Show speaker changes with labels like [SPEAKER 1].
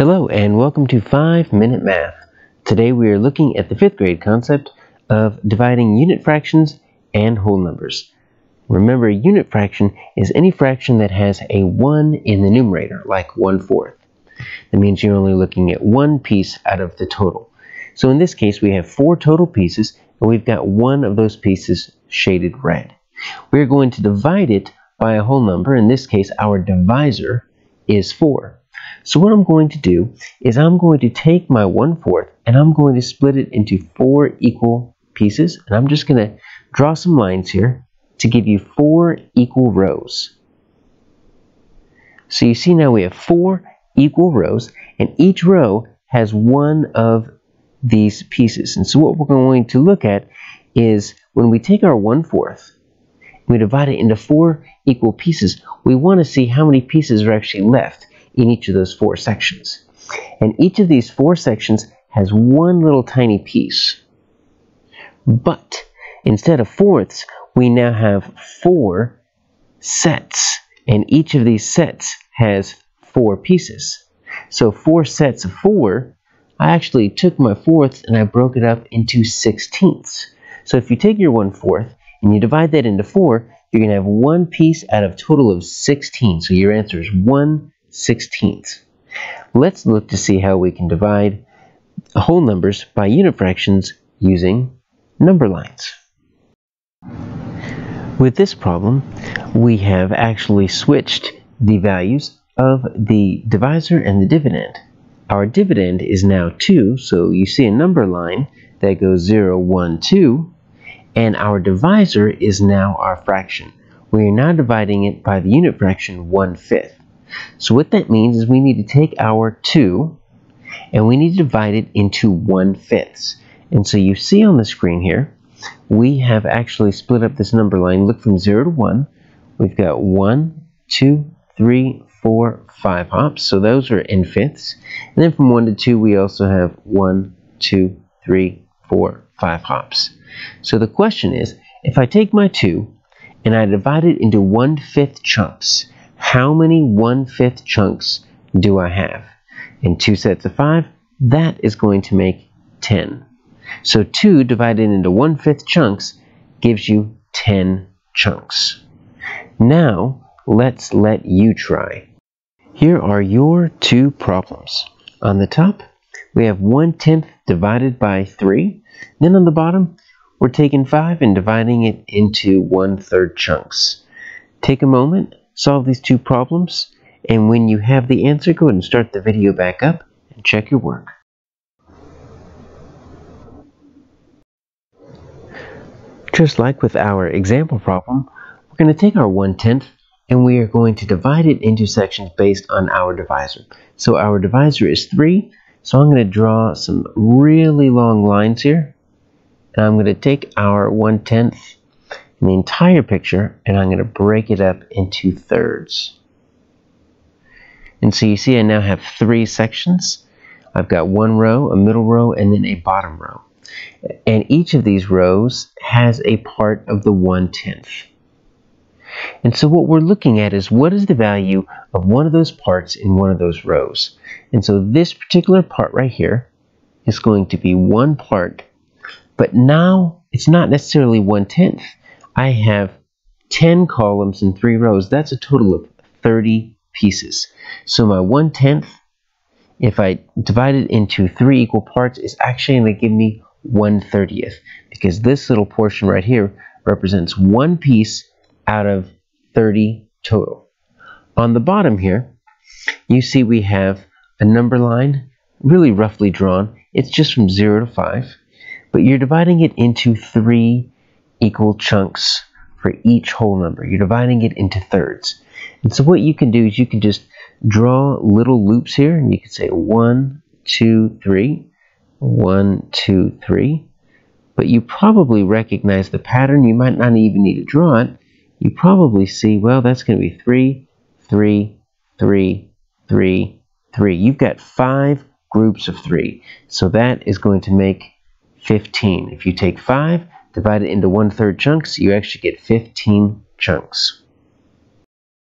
[SPEAKER 1] Hello and welcome to 5 Minute Math. Today we are looking at the 5th grade concept of dividing unit fractions and whole numbers. Remember a unit fraction is any fraction that has a 1 in the numerator, like 1 fourth. That means you're only looking at one piece out of the total. So in this case we have four total pieces and we've got one of those pieces shaded red. We're going to divide it by a whole number. In this case our divisor is 4. So what I'm going to do is I'm going to take my 1 fourth and I'm going to split it into four equal pieces. And I'm just going to draw some lines here to give you four equal rows. So you see now we have four equal rows and each row has one of these pieces. And so what we're going to look at is when we take our 1 fourth we divide it into four equal pieces, we want to see how many pieces are actually left in each of those four sections. And each of these four sections has one little tiny piece. But instead of fourths, we now have four sets. And each of these sets has four pieces. So four sets of four, I actually took my fourths and I broke it up into sixteenths. So if you take your one fourth and you divide that into four, you're going to have one piece out of total of 16. So your answer is 1 16th. Let's look to see how we can divide whole numbers by unit fractions using number lines. With this problem, we have actually switched the values of the divisor and the dividend. Our dividend is now 2, so you see a number line that goes 0, 1, 2, and our divisor is now our fraction. We are now dividing it by the unit fraction 1 fifth. So what that means is we need to take our 2 and we need to divide it into 1 fifths. And so you see on the screen here, we have actually split up this number line. Look from 0 to 1. We've got 1, 2, 3, 4, 5 hops. So those are in fifths. And then from 1 to 2, we also have 1, 2, 3, 4, 5 hops. So the question is, if I take my 2 and I divide it into 1 fifth chunks, how many one-fifth chunks do I have? In two sets of five, that is going to make 10. So 2 divided into one-fifth chunks gives you 10 chunks. Now, let's let you try. Here are your two problems. On the top, we have 1 tenth divided by 3. Then on the bottom, we're taking 5 and dividing it into 1 third chunks. Take a moment solve these two problems, and when you have the answer, go ahead and start the video back up and check your work. Just like with our example problem, we're going to take our 1 tenth and we are going to divide it into sections based on our divisor. So our divisor is 3, so I'm going to draw some really long lines here. And I'm going to take our 1 tenth the entire picture and I'm going to break it up into thirds. And so you see I now have three sections. I've got one row, a middle row, and then a bottom row. And each of these rows has a part of the one-tenth. And so what we're looking at is what is the value of one of those parts in one of those rows. And so this particular part right here is going to be one part, but now it's not necessarily one-tenth. I have 10 columns and 3 rows. That's a total of 30 pieces. So my 1 tenth, if I divide it into 3 equal parts, is actually going to give me 1 30th. Because this little portion right here represents one piece out of 30 total. On the bottom here, you see we have a number line, really roughly drawn. It's just from 0 to 5. But you're dividing it into 3 equal chunks for each whole number. You're dividing it into thirds. And so what you can do is you can just draw little loops here, and you can say one, two, three, one, two, three. But you probably recognize the pattern. You might not even need to draw it. You probably see, well, that's going to be three, three, three, three, three. You've got five groups of three. So that is going to make 15. If you take five, divide it into one-third chunks, you actually get 15 chunks.